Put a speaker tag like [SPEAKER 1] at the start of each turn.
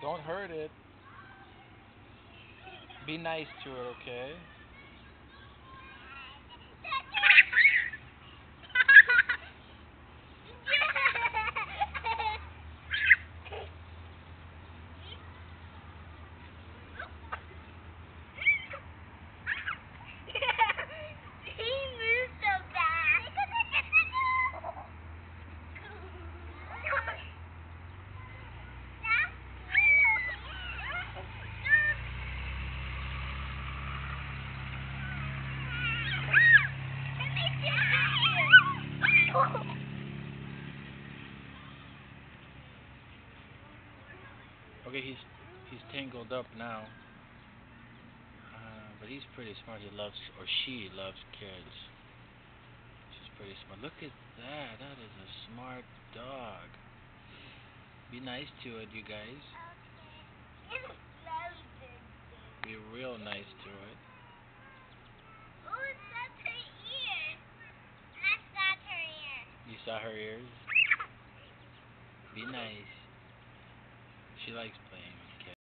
[SPEAKER 1] Don't hurt it. Be nice to it, okay? Okay, he's he's tangled up now. Uh, but he's pretty smart. He loves, or she loves kids. She's pretty smart. Look at that. That is a smart dog. Be nice to it, you guys. Be real nice to it. Saw her ears? Be nice. She likes playing.